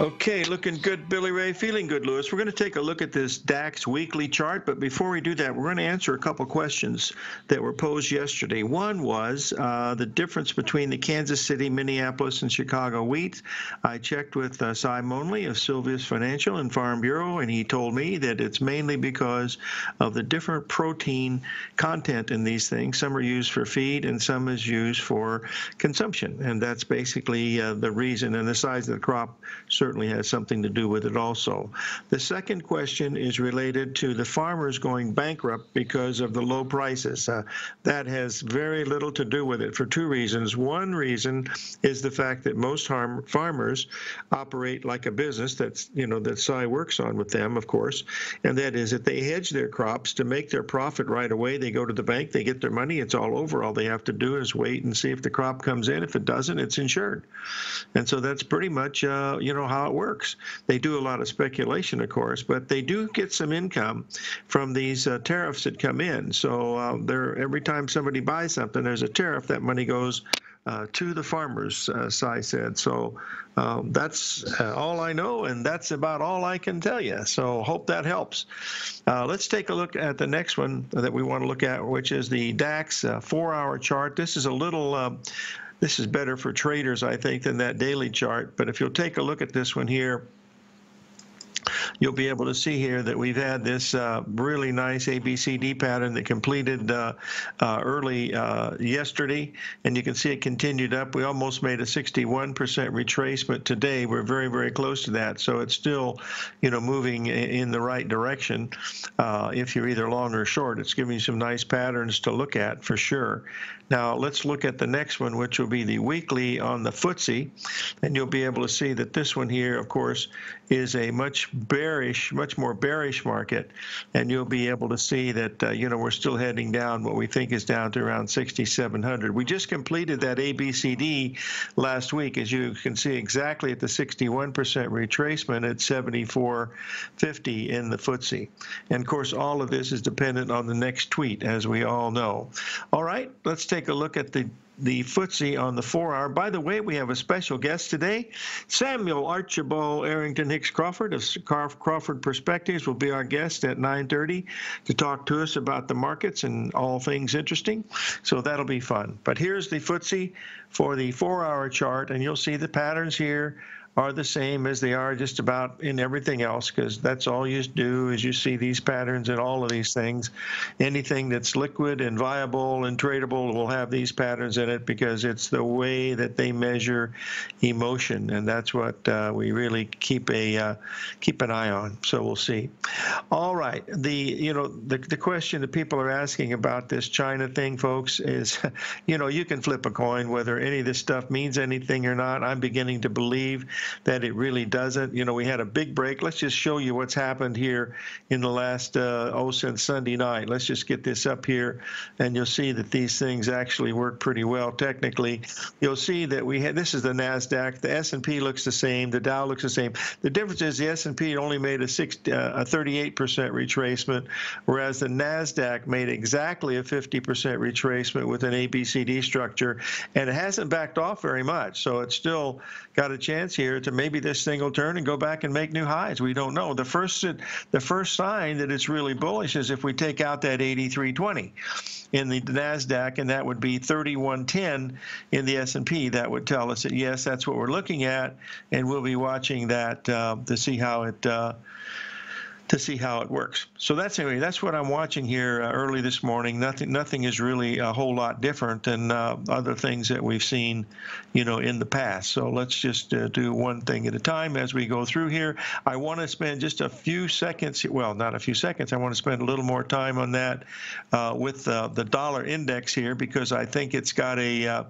Okay, looking good, Billy Ray. Feeling good, Lewis. We're going to take a look at this DAX weekly chart, but before we do that, we're going to answer a couple questions that were posed yesterday. One was uh, the difference between the Kansas City, Minneapolis, and Chicago wheat. I checked with uh, Cy Monley of Sylvia's Financial and Farm Bureau, and he told me that it's mainly because of the different protein content in these things. Some are used for feed, and some is used for consumption, and that's basically uh, the reason. And the size of the crop certainly has something to do with it also. The second question is related to the farmers going bankrupt because of the low prices. Uh, that has very little to do with it for two reasons. One reason is the fact that most harm, farmers operate like a business that's, you know, that Cy works on with them, of course, and that is that they hedge their crops to make their profit right away. They go to the bank, they get their money, it's all over. All they have to do is wait and see if the crop comes in. If it doesn't, it's insured. And so that's pretty much, uh, you know, how it works. They do a lot of speculation, of course, but they do get some income from these uh, tariffs that come in. So uh, there, every time somebody buys something, there's a tariff. That money goes uh, to the farmers, uh, Cy said. So um, that's uh, all I know, and that's about all I can tell you. So hope that helps. Uh, let's take a look at the next one that we want to look at, which is the DAX uh, four-hour chart. This is a little uh, this is better for traders, I think, than that daily chart. But if you'll take a look at this one here, you'll be able to see here that we've had this uh, really nice ABCD pattern that completed uh, uh, early uh, yesterday, and you can see it continued up. We almost made a 61% retracement today. We're very, very close to that, so it's still, you know, moving in the right direction. Uh, if you're either long or short, it's giving you some nice patterns to look at for sure. Now let's look at the next one, which will be the weekly on the FTSE, and you'll be able to see that this one here, of course, is a much bearish, much more bearish market, and you'll be able to see that uh, you know we're still heading down. What we think is down to around 6,700. We just completed that ABCD last week, as you can see exactly at the 61% retracement at 74.50 in the FTSE. And of course, all of this is dependent on the next tweet, as we all know. All right, let's take a look at the the FTSE on the four hour. By the way, we have a special guest today. Samuel Archibald Arrington Hicks Crawford of Crawford Perspectives will be our guest at 9:30 to talk to us about the markets and all things interesting. So that'll be fun. But here's the FTSE for the four hour chart, and you'll see the patterns here are the same as they are just about in everything else because that's all you do is you see these patterns in all of these things. Anything that's liquid and viable and tradable will have these patterns in it because it's the way that they measure emotion, and that's what uh, we really keep a uh, keep an eye on. So we'll see. All right, the you know the the question that people are asking about this China thing, folks, is you know you can flip a coin whether any of this stuff means anything or not. I'm beginning to believe that it really doesn't. You know, we had a big break. Let's just show you what's happened here in the last, uh, oh, since Sunday night. Let's just get this up here, and you'll see that these things actually work pretty well technically. You'll see that we had, this is the NASDAQ. The S&P looks the same. The Dow looks the same. The difference is the S&P only made a, uh, a 38% retracement, whereas the NASDAQ made exactly a 50% retracement with an ABCD structure, and it hasn't backed off very much. So it's still got a chance here to maybe this thing will turn and go back and make new highs. We don't know. The first the first sign that it's really bullish is if we take out that 8320 in the Nasdaq, and that would be 3110 in the S&P. That would tell us that yes, that's what we're looking at, and we'll be watching that uh, to see how it. Uh, to see how it works. So that's anyway. That's what I'm watching here uh, early this morning. Nothing. Nothing is really a whole lot different than uh, other things that we've seen, you know, in the past. So let's just uh, do one thing at a time as we go through here. I want to spend just a few seconds. Well, not a few seconds. I want to spend a little more time on that uh, with uh, the dollar index here because I think it's got a.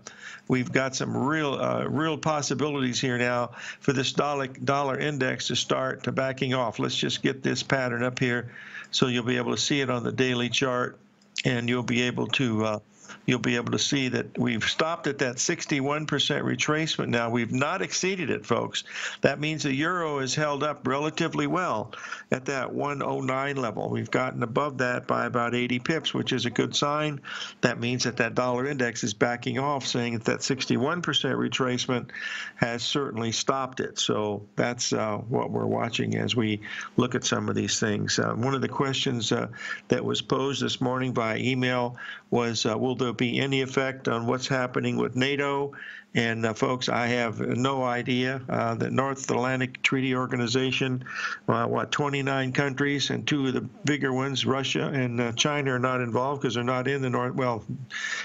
Uh, we've got some real, real possibilities here now for this dollar dollar index to start to backing off. Let's just get this pattern up here so you'll be able to see it on the daily chart and you'll be able to uh, you'll be able to see that we've stopped at that 61% retracement now. We've not exceeded it, folks. That means the euro is held up relatively well at that 109 level. We've gotten above that by about 80 pips, which is a good sign. That means that that dollar index is backing off, saying that that 61% retracement has certainly stopped it. So that's uh, what we're watching as we look at some of these things. Uh, one of the questions uh, that was posed this morning by email was, uh, will there be any effect on what's happening with NATO and uh, folks, I have no idea. Uh, the North Atlantic Treaty Organization, uh, what, 29 countries, and two of the bigger ones, Russia and uh, China, are not involved because they're not in the North. Well,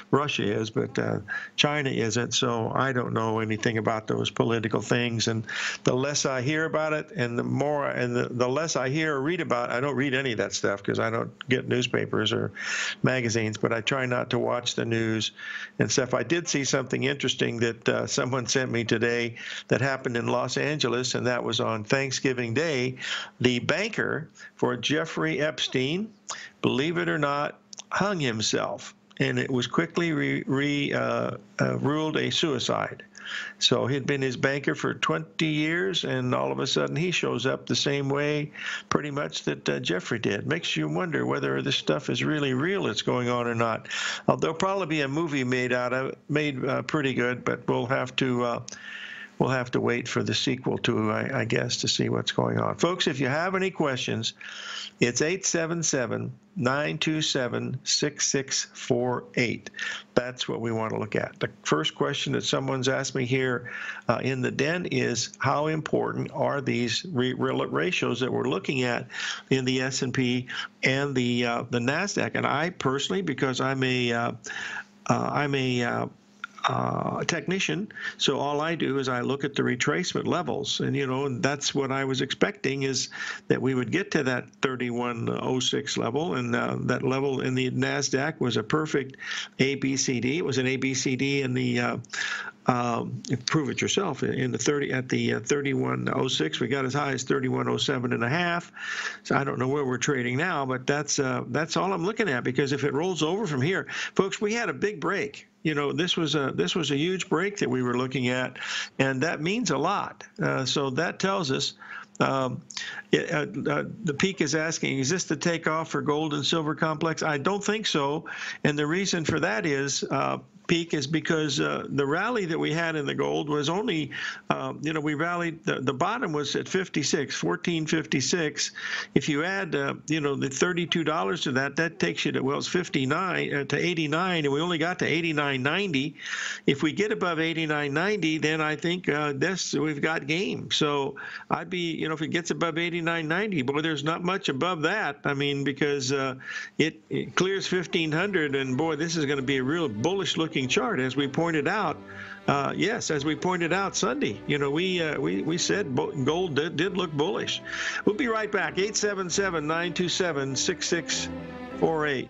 Russia is, but uh, China isn't. So I don't know anything about those political things. And the less I hear about it, and the more, and the, the less I hear or read about, it, I don't read any of that stuff because I don't get newspapers or magazines. But I try not to watch the news and stuff. I did see something interesting that that uh, someone sent me today that happened in Los Angeles, and that was on Thanksgiving Day. The banker for Jeffrey Epstein, believe it or not, hung himself, and it was quickly re, re, uh, uh, ruled a suicide. So he'd been his banker for 20 years, and all of a sudden he shows up the same way, pretty much that uh, Jeffrey did. Makes you wonder whether this stuff is really real that's going on or not. Uh, there'll probably be a movie made out of made uh, pretty good, but we'll have to uh, we'll have to wait for the sequel to, I, I, guess, to see what's going on. Folks, if you have any questions, it's 877 927 6648. That's what we want to look at. The first question that someone's asked me here uh, in the den is how important are these re- ratios that we're looking at in the S&P and the uh, the Nasdaq? And I personally, because I'm a am uh, a uh, technician. So all I do is I look at the retracement levels, and you know, that's what I was expecting is that we would get to that 3106 level, and uh, that level in the Nasdaq was a perfect ABCD. It was an ABCD in the uh, um, prove it yourself in the 30 at the uh, 3106 we got as high as 3107 and a half. So i don't know where we're trading now but that's uh, that's all i'm looking at. Because if it rolls over from here folks we had a big break you know, this was a this was a huge break that we were looking at, and that means a lot. Uh, so that tells us. Um, it, uh, uh, the peak is asking, is this the takeoff for gold and silver complex? I don't think so, and the reason for that is uh, peak is because uh, the rally that we had in the gold was only, uh, you know, we rallied, the, the bottom was at 56, 1456. If you add, uh, you know, the $32 to that, that takes you to, well, it's 59 uh, to 89, and we only got to 89.90. If we get above 89.90, then I think uh, this, we've got game. So I'd be, you know, if it gets above 89.90, boy, there's not much above that. I mean, because uh, it, it clears 1500, and boy, this is going to be a real bullish looking looking chart, as we pointed out. Uh, yes, as we pointed out Sunday, you know, we uh, we we said gold did, did look bullish. We'll be right back. 877 927 6648.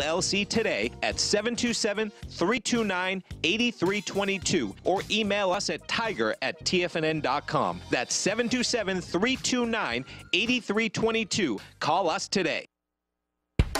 LLC today at 727 329 8322 or email us at tiger at tfnn.com. That's 727 329 8322. Call us today.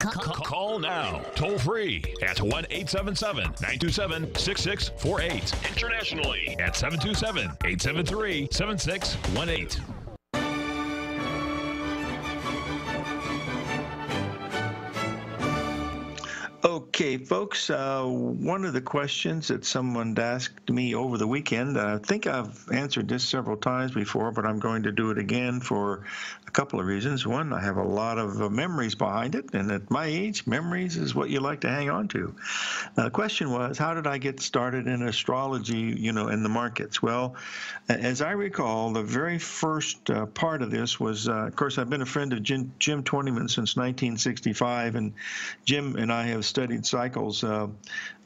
Call now, toll free at 1 877 927 6648. Internationally at 727 873 7618. Okay, folks, uh, one of the questions that someone asked me over the weekend, I think I've answered this several times before, but I'm going to do it again for a couple of reasons. One, I have a lot of uh, memories behind it, and at my age, memories is what you like to hang on to. Uh, the question was, how did I get started in astrology, you know, in the markets? Well, as I recall, the very first uh, part of this was, uh, of course, I've been a friend of Jim, Jim Twentyman since 1965, and Jim and I have studied cycles uh,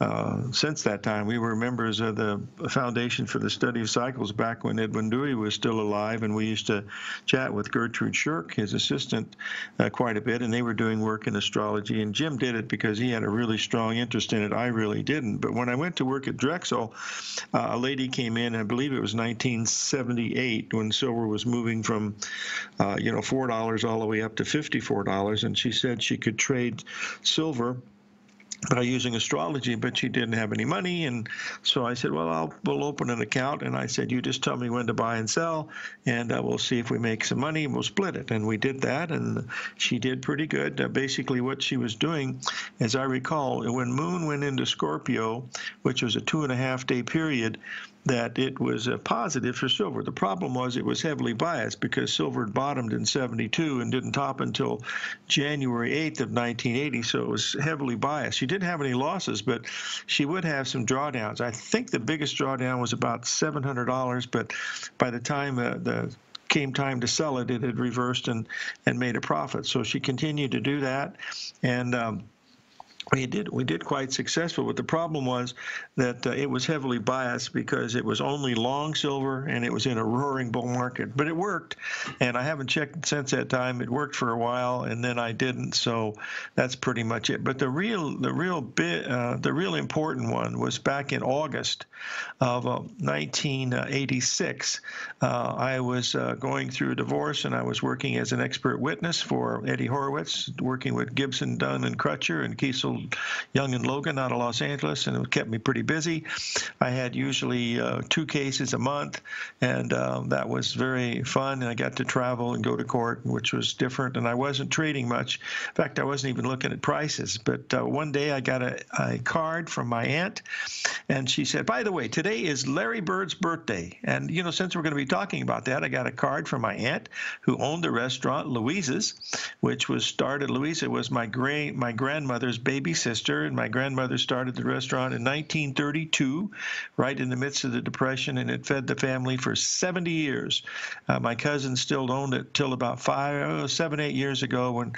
uh, since that time. We were members of the Foundation for the Study of Cycles back when Edwin Dewey was still alive, and we used to chat with Gertrude Shirk, his assistant, uh, quite a bit, and they were doing work in astrology. And Jim did it because he had a really strong interest in it. I really didn't. But when I went to work at Drexel, uh, a lady came in, I believe it was 1978, when silver was moving from, uh, you know, $4 all the way up to $54, and she said she could trade silver by using astrology, but she didn't have any money. And so I said, well, I'll, we'll open an account. And I said, you just tell me when to buy and sell, and uh, we'll see if we make some money and we'll split it. And we did that, and she did pretty good. Uh, basically, what she was doing, as I recall, when Moon went into Scorpio, which was a two and a half day period, that it was a positive for silver. The problem was it was heavily biased because silver bottomed in 72 and didn't top until January 8th of 1980, so it was heavily biased. She didn't have any losses, but she would have some drawdowns. I think the biggest drawdown was about $700, but by the time uh, the came time to sell it, it had reversed and, and made a profit. So she continued to do that. And um, we did we did quite successful, but the problem was that uh, it was heavily biased because it was only long silver and it was in a roaring bull market. But it worked, and I haven't checked since that time. It worked for a while, and then I didn't. So that's pretty much it. But the real the real bit uh, the real important one was back in August of uh, 1986. Uh, I was uh, going through a divorce, and I was working as an expert witness for Eddie Horowitz, working with Gibson, Dunn, and Crutcher and Kiesel Young and Logan out of Los Angeles, and it kept me pretty busy. I had usually uh, two cases a month, and uh, that was very fun. And I got to travel and go to court, which was different. And I wasn't trading much. In fact, I wasn't even looking at prices. But uh, one day I got a, a card from my aunt, and she said, "By the way, today is Larry Bird's birthday." And you know, since we're going to be talking about that, I got a card from my aunt who owned the restaurant Louise's, which was started. Louisa was my great my grandmother's baby sister, and my grandmother started the restaurant in 1932, right in the midst of the Depression, and it fed the family for 70 years. Uh, my cousin still owned it till about five, oh, seven, eight years ago when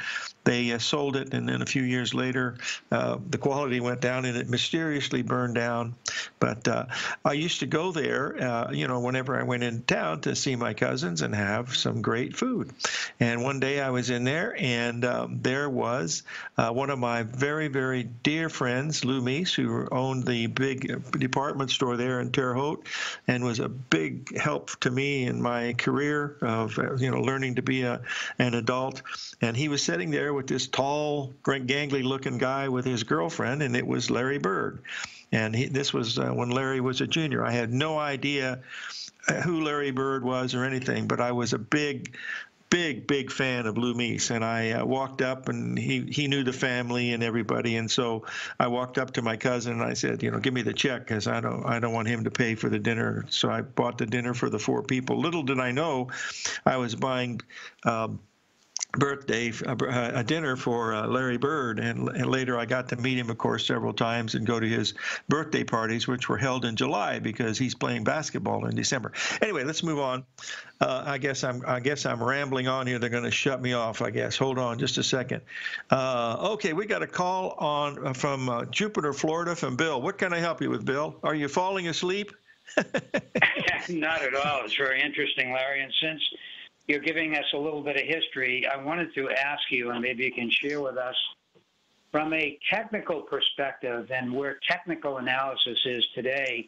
they uh, sold it, and then a few years later, uh, the quality went down and it mysteriously burned down. But uh, I used to go there, uh, you know, whenever I went in town to see my cousins and have some great food. And one day I was in there, and um, there was uh, one of my very, very dear friends, Lou Meese, who owned the big department store there in Terre Haute, and was a big help to me in my career of you know learning to be a an adult. And he was sitting there with this tall, gangly looking guy with his girlfriend, and it was Larry Bird. And he, this was uh, when Larry was a junior. I had no idea uh, who Larry Bird was or anything, but I was a big big, big fan of Lou Meese, and I uh, walked up, and he he knew the family and everybody, and so I walked up to my cousin and I said, you know, give me the check because I don't I don't want him to pay for the dinner. So I bought the dinner for the four people. Little did I know, I was buying. Um, birthday, a, dinner for uh, Larry Bird, and, later I got to meet him, of course, several times and go to his birthday parties, which were held in July because he's playing basketball in December. Anyway, let's move on. Uh, I guess I'm I guess I'm rambling on here. They're going to shut me off. I guess. Hold on, just a second. Uh, okay, we got a call on uh, from uh, Jupiter, Florida, from Bill. What can I help you with, Bill? Are you falling asleep? Not at all. It's very interesting, Larry. And since you're giving us a little bit of history, I wanted to ask you, and maybe you can share with us, from a technical perspective and where technical analysis is today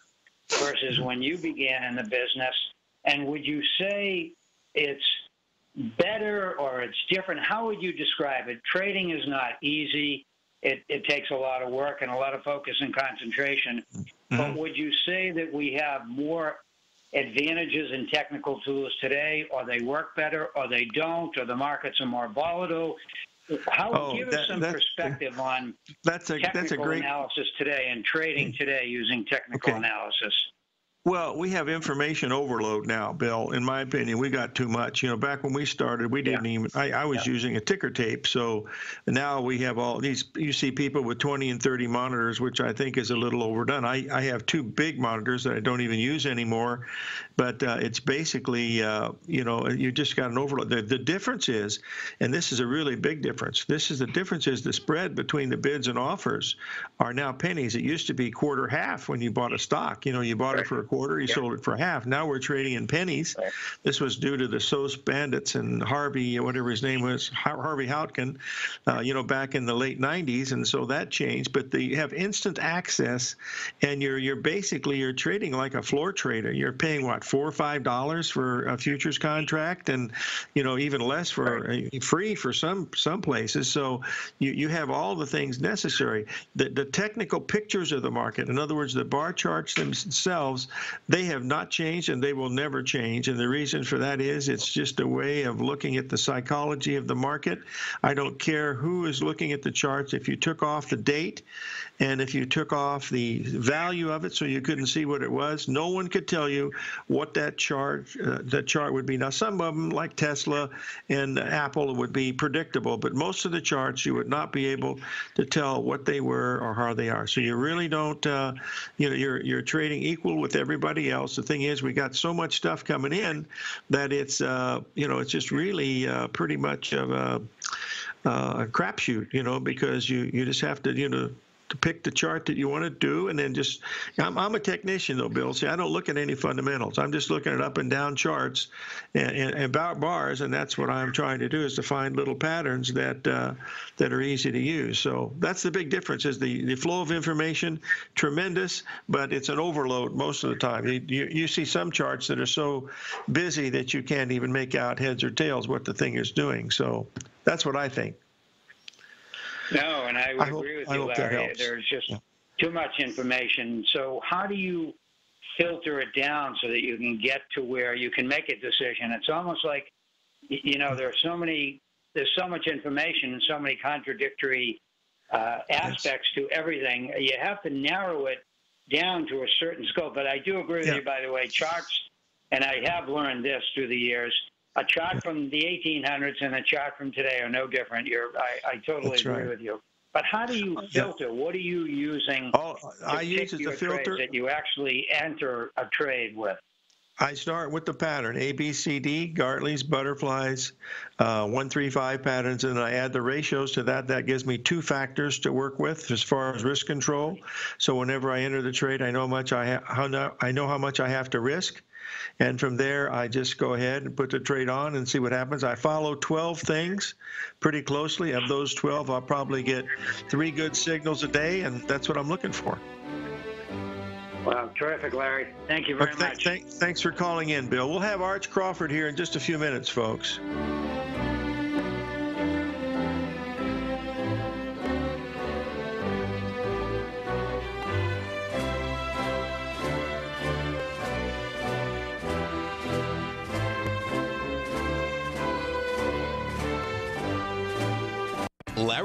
versus when you began in the business, and would you say it's better or it's different? How would you describe it? Trading is not easy. It, it takes a lot of work and a lot of focus and concentration. Mm-hmm. But would you say that we have more advantages in technical tools today, or they work better, or they don't, or the markets are more volatile. How oh, give that, us some perspective on that's a, technical that's a great, analysis today and trading today using technical okay. analysis? Well, we have information overload now, Bill. In my opinion, we got too much. You know, back when we started, we didn't yeah. even. I, I was yeah. using a ticker tape, so now we have all these. You see people with 20 and 30 monitors, which I think is a little overdone. I, I have two big monitors that I don't even use anymore, but uh, it's basically, uh, you know, you just got an overload. The, the difference is, and this is a really big difference. This is the difference is the spread between the bids and offers are now pennies. It used to be quarter half when you bought a stock. You know, you bought right. it for a quarter, he sold it for half. Now we're trading in pennies. Right. This was due to the SOES bandits and Harvey, whatever his name was, Harvey Houtkin, uh, you know, back in the late 90s, and so that changed. But the, you have instant access, and you're you're basically you're trading like a floor trader. You're paying what four or five dollars for a futures contract, and you know even less for right. uh, free for some some places. So you you have all the things necessary. The the technical pictures of the market, in other words, the bar charts themselves they have not changed and they will never change. And the reason for that is it's just a way of looking at the psychology of the market. I don't care who is looking at the charts. If you took off the date and if you took off the value of it so you couldn't see what it was, no one could tell you what that chart uh, that chart would be. Now, some of them, like Tesla and Apple, would be predictable, but most of the charts you would not be able to tell what they were or how they are. So you really don't, uh, you know, you're you're trading equal with everybody else. The thing is, we got so much stuff coming in that it's, uh, you know, it's just really uh, pretty much of a uh, a crapshoot, you know, because you you just have to you know to pick the chart that you want to do, and then just I'm, I'm a technician though, Bill. See, I don't look at any fundamentals. I'm just looking at up and down charts and, and, and bars, and that's what I'm trying to do is to find little patterns that uh, that are easy to use. So that's the big difference. Is the the flow of information tremendous, but it's an overload most of the time. You, you, you see some charts that are so busy that you can't even make out heads or tails what the thing is doing. So that's what I think. No, and I would I hope, agree with you, Larry. There's just yeah. too much information. So how do you filter it down so that you can get to where you can make a decision? It's almost like, you know, there are so many, there's so much information and so many contradictory uh, aspects yes. to everything. You have to narrow it down to a certain scope. But I do agree with yeah. you, by the way, charts, and I have learned this through the years a chart from the 1800s and a chart from today are no different. You're, I, I totally That's agree right. with you. But how do you filter? Yeah. What are you using? All I use as a filter that you actually enter a trade with. I start with the pattern A, B, C, D, Gartley's, butterflies, uh, one, three, five patterns, and I add the ratios to that. That gives me two factors to work with as far as risk control. So whenever I enter the trade, I know much I ha- how I know how much I have to risk, and from there, I just go ahead and put the trade on and see what happens. I follow 12 things pretty closely. Of those 12, I'll probably get three good signals a day, and that's what I'm looking for. Wow, terrific, Larry. Thank you very th- much. Th- thanks for calling in, Bill. We'll have Arch Crawford here in just a few minutes, folks.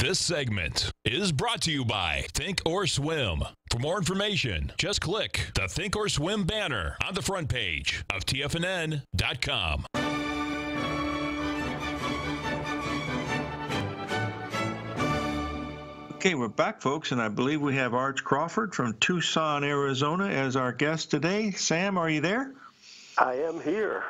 This segment is brought to you by Think or Swim. For more information, just click the Think or Swim banner on the front page of TFNN.com. Okay, we're back, folks, and I believe we have Arch Crawford from Tucson, Arizona, as our guest today. Sam, are you there? I am here.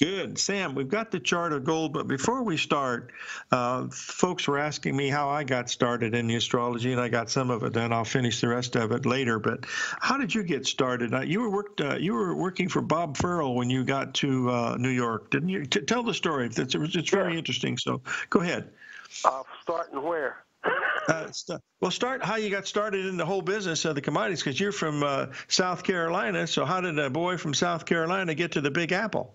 Good. Sam, we've got the chart of gold, but before we start, uh, folks were asking me how I got started in the astrology, and I got some of it. Then I'll finish the rest of it later. But how did you get started? Uh, you were worked. Uh, you were working for Bob Farrell when you got to uh, New York, didn't you? T- tell the story. It's, it's very Yeah. interesting. So go ahead. Uh, starting where? Uh, st- well, start how you got started in the whole business of the commodities because you're from uh, South Carolina. So how did a boy from South Carolina get to the Big Apple?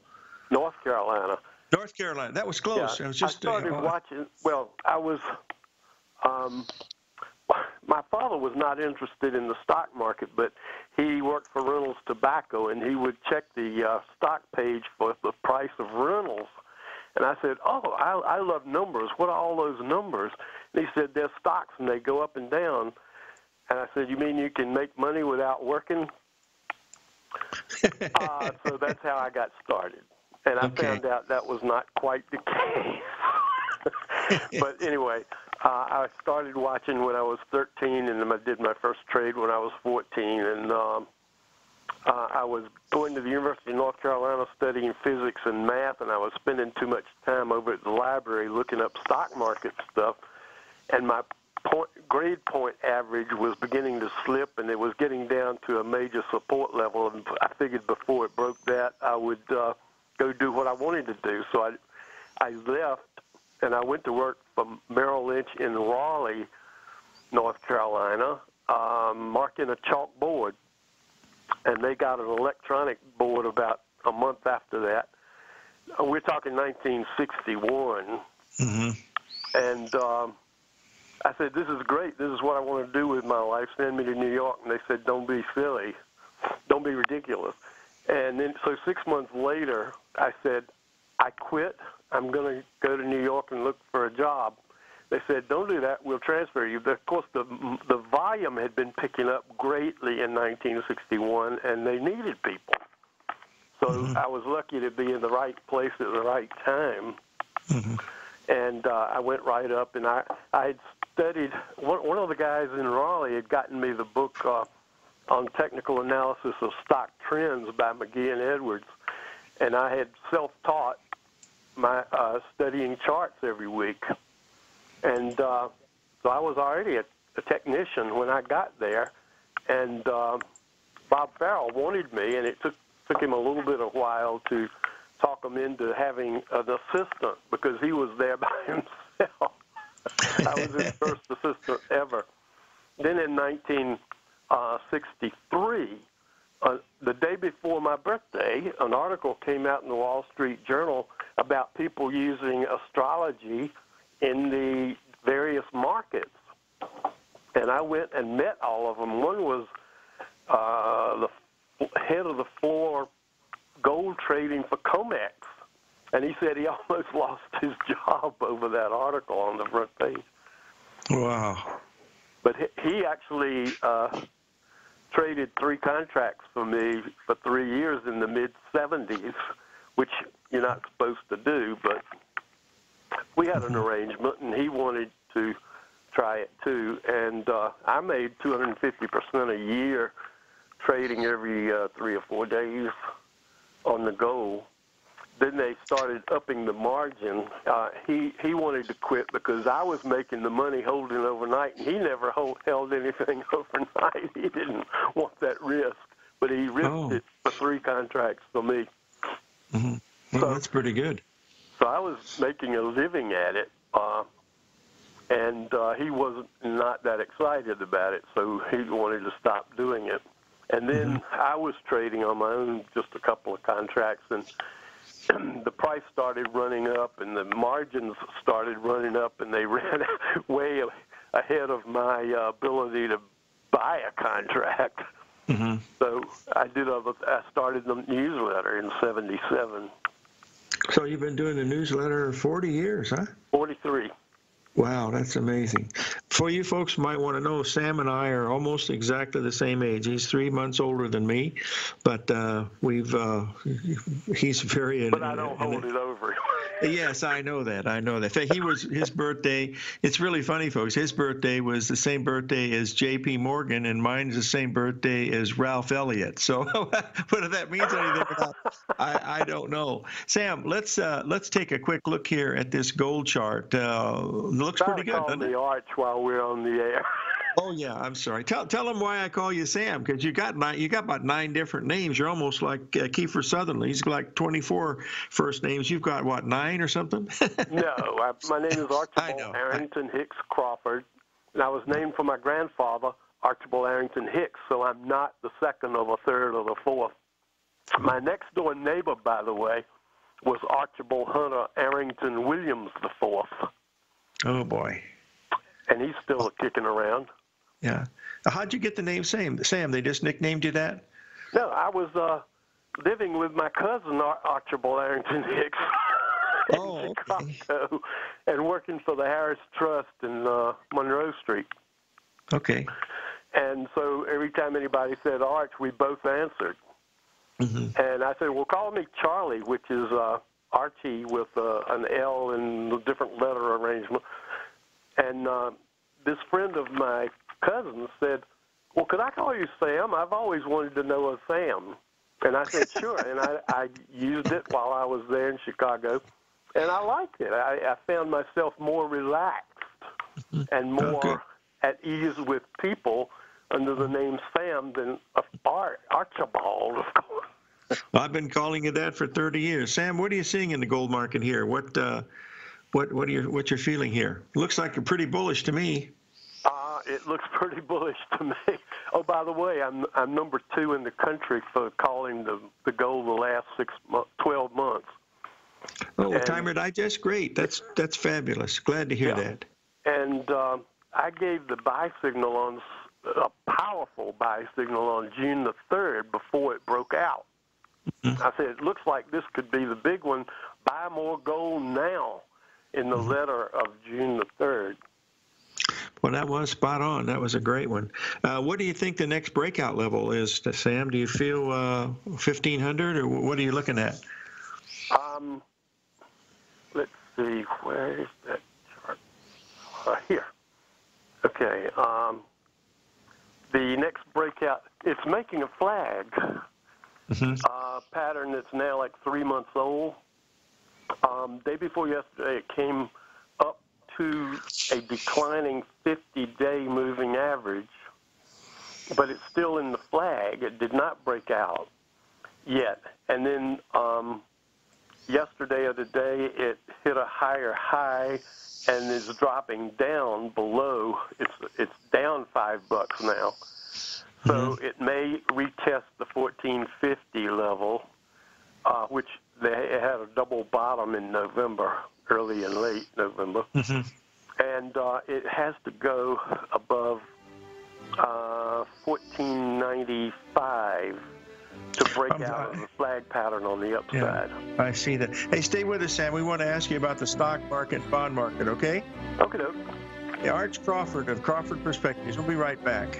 North Carolina. North Carolina. That was close. Yeah, It was just I started uh, watching. Well, I was. Um, my father was not interested in the stock market, but he worked for Reynolds Tobacco, and he would check the uh, stock page for the price of Reynolds. And I said, "Oh, I, I love numbers. What are all those numbers?" And he said, "They're stocks, and they go up and down." And I said, "You mean you can make money without working?" uh, so that's how I got started. And I Okay. found out that was not quite the case. but anyway, uh, I started watching when I was 13, and I did my first trade when I was 14. And um, uh, I was going to the University of North Carolina studying physics and math, and I was spending too much time over at the library looking up stock market stuff. And my point, grade point average was beginning to slip, and it was getting down to a major support level. And I figured before it broke that, I would uh, go do what I wanted to do. So I, I left, and I went to work for Merrill Lynch in Raleigh, North Carolina, um, marking a chalkboard. And they got an electronic board about a month after that. Uh, We're talking 1961 Mm-hmm. and um, I said, "This is great. This is what I want to do with my life. Send me to New York." And they said, "Don't be silly. Don't be ridiculous." And then, so six months later, I said, "I quit. I'm going to go to New York and look for a job." They said, "Don't do that. We'll transfer you." But Of course, the the volume had been picking up greatly in 1961, and they needed people. So I was lucky to be in the right place at the right time and uh, I went right up, and I I had studied. One, one of the guys in Raleigh had gotten me the book uh, on technical analysis of stock trends by Magee and Edwards, and I had self-taught my uh, studying charts every week, and uh, so I was already a, a technician when I got there, and uh, Bob Farrell wanted me, and it took took him a little bit of while to talk him into having an assistant because he was there by himself. I was his first assistant ever. Then in 1963, uh, the day before my an article came out in the Wall Street Journal about people using astrology in the various markets. And I went and met all of them. One was uh, the head of the floor gold trading for Comex. And he said he almost lost his job over that article on the front page. Wow. But he, actually uh, traded three contracts for me three years in the mid 70s, which you're not supposed to do, but we had an arrangement, and he wanted to try it too. And uh, I made 250% a year trading every uh, three or four days on the goal. Then they started upping the margin. Uh, he he wanted to quit because I was making the money holding overnight, and he never hold, held anything overnight. He didn't want that risk, but he risked Oh. it three contracts for me. Well, So- that's pretty good. So I was making a living at it, uh, and uh, he wasn't not that excited about it, so he wanted to stop doing it. And then I was trading on my own, just a couple of contracts, and the price started running up, and the margins started running up, and they ran way ahead of my uh, ability to buy a contract. So I did. A, I started the newsletter in '77. So you've been doing the newsletter 40 years, huh? 43. Wow, that's amazing. For you folks might want to know, Sam and I are almost exactly the same age. He's three months older than me, but uh, we've uh, he's very. But I don't hold it over him. Yes, I know that. I know that. He was his birthday. It's really funny, folks. His birthday was the same birthday as J.P. Morgan, and mine is the same birthday as Ralph Elliott. So, what whether that means anything or not, I, I don't know. Sam, let's uh, let's take a quick look here at this gold chart. Uh, looks pretty good, doesn't the it? arch while we're on the air. Oh yeah, I'm sorry. Tell tell them why I call you Sam because you got nine, you got about nine different names. You're almost like uh, Kiefer Sutherland. He's like 24 first names. You've got what nine or something? no, I, my name is Archibald Arrington Hicks Crawford, and I was named for my grandfather Archibald Arrington Hicks. So I'm not the second or the third or the fourth. My next door neighbor, by the way, was Archibald Hunter Arrington Williams the fourth. Oh boy. And he's still kicking around. Yeah. How'd you get the name Sam? Sam, they just nicknamed you that? No, I was uh, living with my cousin Archibald Arrington Hicks in oh, Chicago, okay. and working for the Harris Trust in uh, Monroe Street. Okay. And so every time anybody said Arch, we both answered. Mm-hmm. And I said, "Well, call me Charlie," which is uh, Archie with uh, an L and a different letter arrangement. And uh, this friend of my cousin said, Well, could I call you Sam? I've always wanted to know a Sam. And I said, Sure. and I, I used it while I was there in Chicago. And I liked it. I, I found myself more relaxed and more Okay. at ease with people under the name Sam than Ar- Archibald, of course. I've been calling you that for 30 years. Sam, what are you seeing in the gold market here? What uh, what what are you what you're feeling here? Looks like you're pretty bullish to me. It looks pretty bullish to me. Oh, by the way, I'm I'm number two in the country for calling the the gold the last six mo- twelve months. Oh, And- timer digest, great. That's that's fabulous. Glad to hear Yeah. that. And um, I gave the buy signal on a powerful buy signal on June the third before it broke out. I said it looks like this could be the big one. Buy more gold now. In the letter of June the third. Well, that was spot on. That was a great one. Uh, what do you think the next breakout level is, Sam? Do you feel uh, 1500 or what are you looking at? Um, let's see, where is that chart? Uh, here. Okay. Um, the next breakout, it's making a flag Mhm. uh, pattern that's now like three months old. Um, day before yesterday, it came to a declining 50-day moving average, but it's still in the flag. It did not break out yet. And then um, yesterday or today, it hit a higher high and is dropping down below. It's it's down five bucks now. So it may retest the 1450 level, uh, which they had a double bottom in November, early and late November, and uh, it has to go above uh, 1495 to break Um, out of the flag pattern on the upside. I see that. Hey, stay with us, Sam. We want to ask you about the stock market, bond market, okay? Okay, doke. Hey, Arch Crawford of Crawford Perspectives. We'll be right back.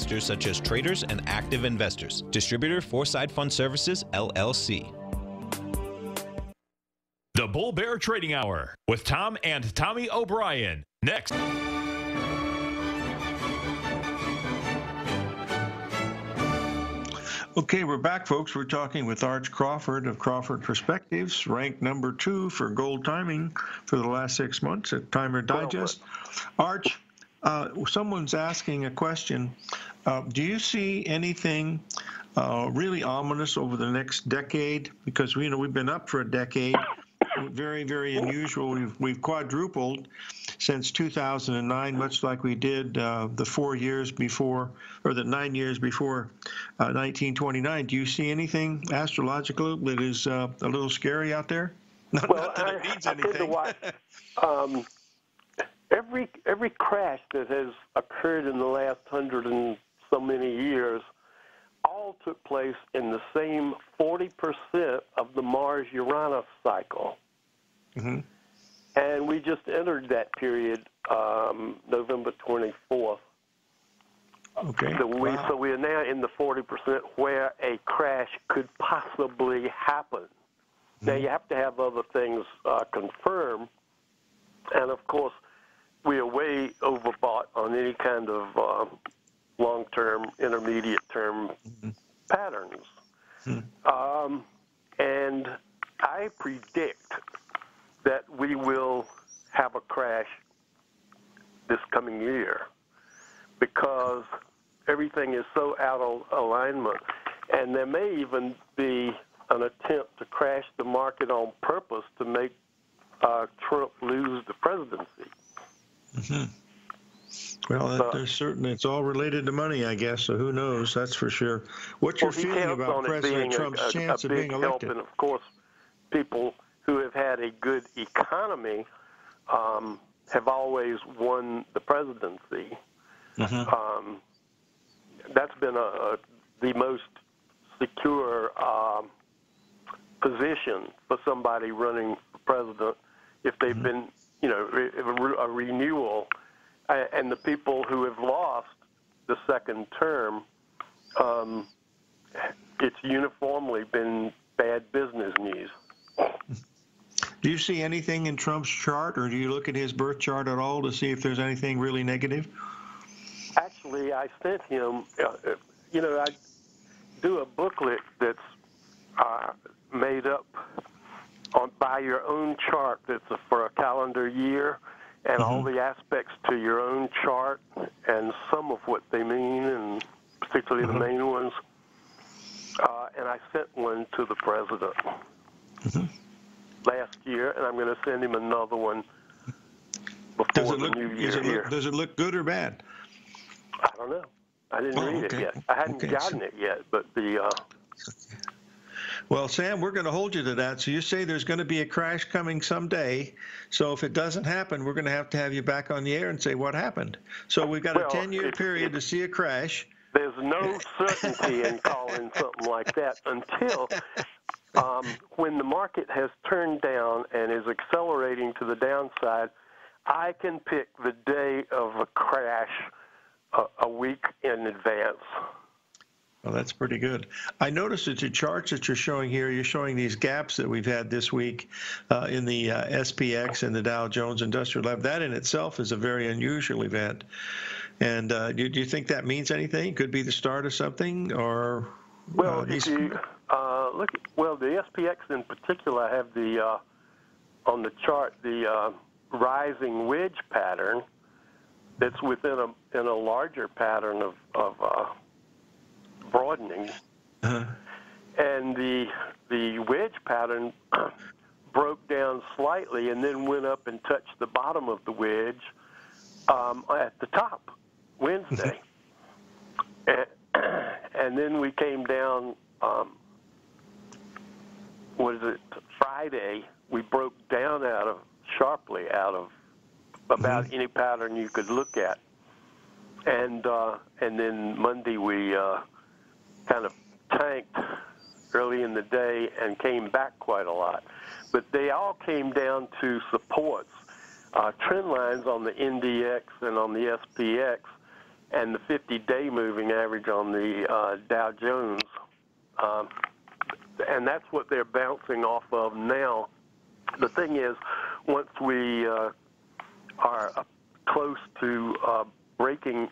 such as traders and active investors. Distributor Foreside Fund Services, LLC. The Bull Bear Trading Hour with Tom and Tommy O'Brien. Next. Okay, we're back, folks. We're talking with Arch Crawford of Crawford Perspectives, ranked number two for gold timing for the last six months at Timer Digest. Arch, uh, someone's asking a question. Uh, do you see anything uh, really ominous over the next decade? Because you know we've been up for a decade. Very, very unusual. We've we've quadrupled since 2009, much like we did uh, the four years before, or the nine years before 1929. Uh, do you see anything astrological that is uh, a little scary out there? Not, well, not that it means I, anything. I um, every every crash that has occurred in the last hundred and so many years all took place in the same 40% of the Mars Uranus cycle. Mm-hmm. And we just entered that period um, November 24th. Okay. So we, wow. so we are now in the 40% where a crash could possibly happen. Mm-hmm. Now, you have to have other things uh, confirmed. And of course, we are way overbought on any kind of uh, long-term, intermediate-term mm-hmm. patterns. Mm-hmm. Um, and I predict that we will have a crash this coming year because everything is so out of alignment. And there may even be an attempt to crash the market on purpose to make uh, Trump lose the presidency. Mm-hmm. Well, that, there's certainly it's all related to money, I guess. So who knows? That's for sure. What's well, your feeling about President Trump's a, chance a, of being elected? Help, and of course, people who have had a good economy um, have always won the presidency. Mm-hmm. Um, that's been a, the most secure um, position for somebody running for president if they've mm-hmm. been you know, a renewal, and the people who have lost the second term, um, it's uniformly been bad business news. Do you see anything in Trump's chart, or do you look at his birth chart at all to see if there's anything really negative? Actually, I sent him. Uh, you know, I do a booklet that's uh, made up on by your own chart that's a, for a calendar year, and mm-hmm. all the aspects to your own chart, and some of what they mean, and particularly mm-hmm. the main ones. Uh, and I sent one to the president mm-hmm. last year, and I'm going to send him another one before does it the look, new year. It here. Look, does it look good or bad? I don't know. I didn't oh, read okay. it yet. I hadn't okay. gotten it yet, but the. Uh, well, Sam, we're going to hold you to that. So you say there's going to be a crash coming someday. So if it doesn't happen, we're going to have to have you back on the air and say what happened. So we've got well, a 10 year period to see a crash. There's no certainty in calling something like that until um, when the market has turned down and is accelerating to the downside. I can pick the day of a crash a, a week in advance. Well, that's pretty good. I noticed that your charts that you're showing here, you're showing these gaps that we've had this week uh, in the uh, SPX and the Dow Jones Industrial Lab. That in itself is a very unusual event. And uh, do, do, you think that means anything? Could be the start of something, or well, uh, if you uh, look, well, the SPX in particular have the uh, on the chart the rising wedge pattern that's within a in a larger pattern of of broadening. Uh-huh. And the the wedge pattern broke down slightly and then went up and touched the bottom of the wedge um, at the top Wednesday. and, and, then we came down, um, was it Friday? We broke down out of sharply out of about mm-hmm. any pattern you could look at. And uh, and then Monday we uh, kind of tanked early in the day and came back quite a lot. But they all came down to supports, uh, trend lines on the NDX and on the SPX, and the 50-day moving average on the uh, Dow Jones. Um, and that's what they're bouncing off of now. The thing is, once we uh, are close to uh, breaking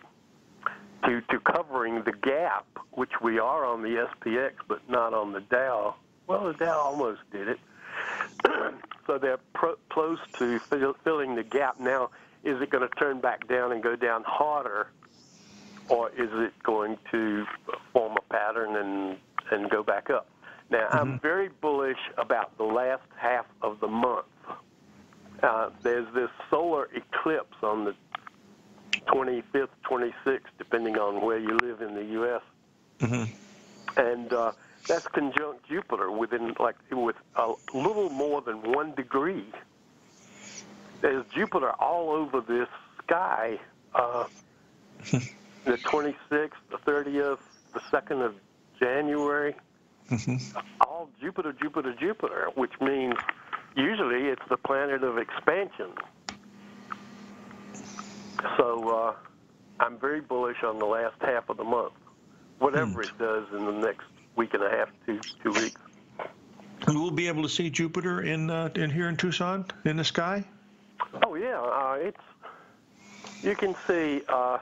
to, to covering the gap, which we are on the SPX but not on the Dow. Well, the Dow almost did it. so they're pro- close to fill, filling the gap. Now, is it going to turn back down and go down harder, or is it going to form a pattern and, and go back up? Now, mm-hmm. I'm very bullish about the last half of the month. Uh, there's this solar eclipse on the 25th, 26th, depending on where you live in the U.S. Mm-hmm. And uh, that's conjunct Jupiter within like with a little more than one degree. There's Jupiter all over this sky. Uh, the 26th, the 30th, the 2nd of January. Mm-hmm. All Jupiter, Jupiter, Jupiter, which means usually it's the planet of expansion. So uh, I'm very bullish on the last half of the month, whatever it does in the next week and a half, two two weeks. We'll be able to see Jupiter in uh, in here in Tucson in the sky. Oh yeah, uh, it's you can see uh,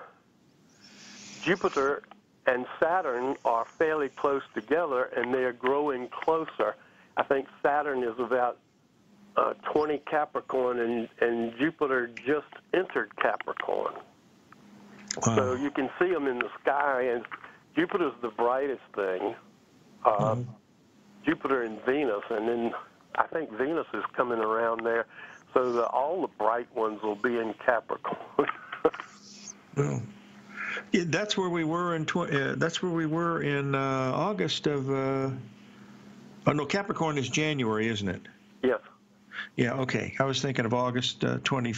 Jupiter and Saturn are fairly close together, and they are growing closer. I think Saturn is about uh, 20 Capricorn, and, and Jupiter just entered Capricorn. Wow. So you can see them in the sky, and Jupiter's the brightest thing. Uh, mm-hmm. Jupiter and Venus, and then I think Venus is coming around there. So the, all the bright ones will be in Capricorn. well, yeah, that's where we were in. Tw- uh, that's where we were in uh, August of. Uh, oh no, Capricorn is January, isn't it? Yes. Yeah, okay. I was thinking of August uh, 20,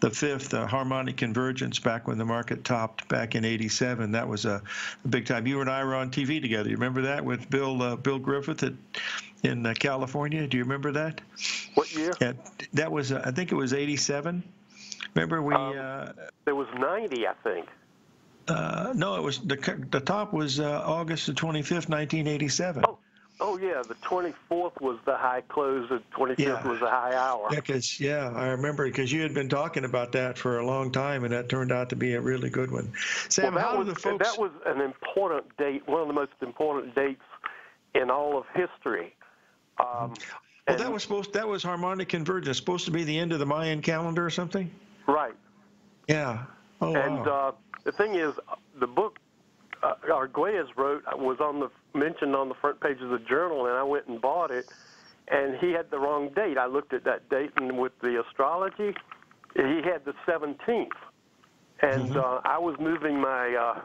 the 5th, uh, harmonic convergence back when the market topped back in 87. That was a, a, big time. You and I were on TV together. You remember that with Bill uh, Bill Griffeth at, in uh, California? Do you remember that? What year? Yeah, that was, uh, I think it was 87. Remember we. Um, uh, there was 90, I think. no, it was the the top was August the 25th, 1987. Oh, Oh yeah, the 24th was the high close. The 25th Yeah. was the high hour. Yeah, 'cause- yeah, I remember because you had been talking about that for a long time, and that turned out to be a really good one. Sam, well, how was the folks? that was an important date, one of the most important dates in all of history. Um, well, that was supposed. That was harmonic convergence. Supposed to be the end of the Mayan calendar or something. right. Yeah. Oh And wow. uh, the thing is, the book uh, Arguelles wrote was on the mentioned on the front page of the journal, and I went and bought it. And he had the wrong date. I looked at that date, and with the astrology, he had the 17th. And uh, I was moving my uh,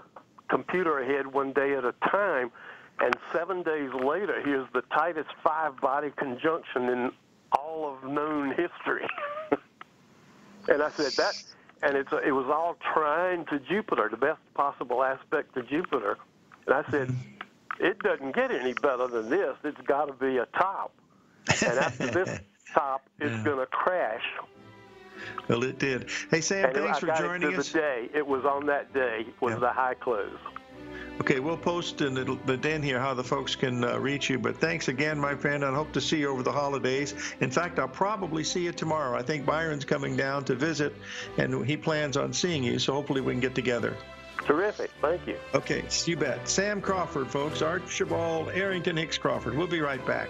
computer ahead one day at a time, and seven days later, here's the tightest five-body conjunction in all of known history. and I said that, and it's it was all trying to Jupiter, the best possible aspect to Jupiter. And I said, mm-hmm. it doesn't get any better than this. It's got to be a top. And after this top, it's Yeah. going to crash. well, it did. Hey, Sam, and thanks for joining us. the day. It was on that day was Yeah. the high close. Okay, we'll post in the, the den here how the folks can uh, reach you. But thanks again, my friend. I hope to see you over the holidays. In fact, I'll probably see you tomorrow. I think Byron's coming down to visit, and he plans on seeing you. So hopefully we can get together. Terrific. Thank you. Okay, you bet. Sam Crawford, folks. Archibald Arrington Hicks Crawford. We'll be right back.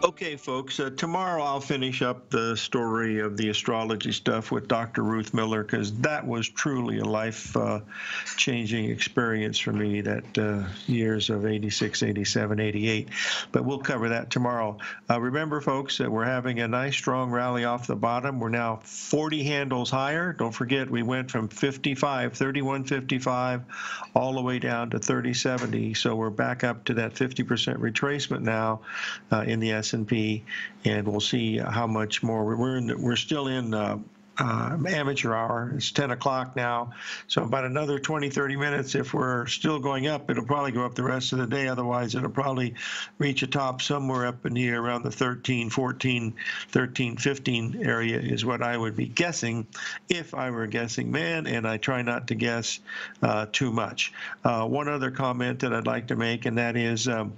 Okay, folks, uh, tomorrow I'll finish up the story of the astrology stuff with Dr. Ruth Miller because that was truly a life uh, changing experience for me, that uh, years of 86, 87, 88. But we'll cover that tomorrow. Uh, remember, folks, that we're having a nice strong rally off the bottom. We're now 40 handles higher. Don't forget, we went from 55, 31.55, all the way down to 30.70. So we're back up to that 50% retracement now uh, in the S&P, and we'll see how much more. We're in. We're still in. Uh, uh, amateur hour. It's 10 o'clock now. So about another 20, 30 minutes. If we're still going up, it'll probably go up the rest of the day. Otherwise, it'll probably reach a top somewhere up in here around the 13, 14, 13, 15 area is what I would be guessing if I were a guessing man. And I try not to guess uh, too much. Uh, one other comment that I'd like to make, and that is. Um,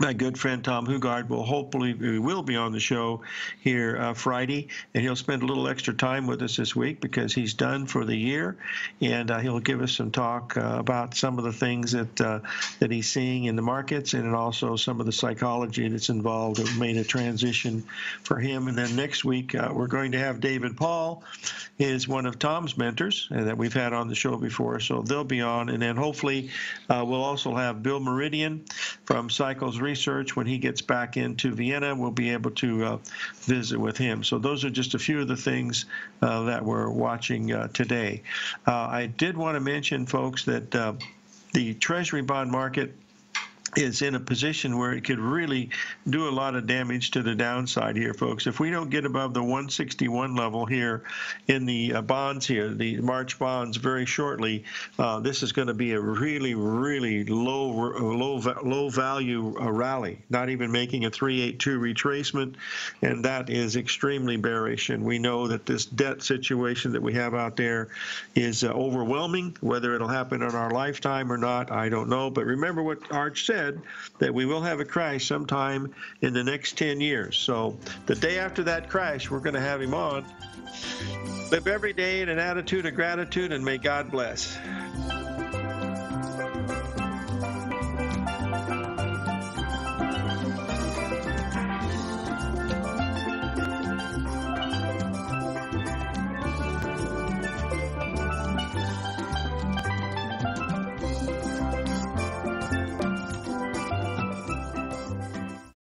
my good friend Tom Hougaard will hopefully will be on the show here uh, Friday, and he'll spend a little extra time with us this week because he's done for the year, and uh, he'll give us some talk uh, about some of the things that uh, that he's seeing in the markets, and also some of the psychology that's involved that made a transition for him. And then next week uh, we're going to have David Paul, is one of Tom's mentors uh, that we've had on the show before, so they'll be on, and then hopefully we'll also have Bill Meridian from Research. When he gets back into Vienna, we'll be able to uh, visit with him. So those are just a few of the things uh, that we're watching uh, today. Uh, I did want to mention, folks, that uh, the Treasury bond market is in a position where it could really do a lot of damage to the downside here, folks. If we don't get above the 161 level here in the uh, bonds here, the March bonds, very shortly, uh, this is going to be a really, really low, low, low value uh, rally. Not even making a 382 retracement, and that is extremely bearish. And we know that this debt situation that we have out there is uh, overwhelming. Whether it'll happen in our lifetime or not, I don't know. But remember what Arch said said that we will have a crash sometime in the next 10 years. So the day after that crash, we're going to have him on. Live every day in an attitude of gratitude, and may God bless.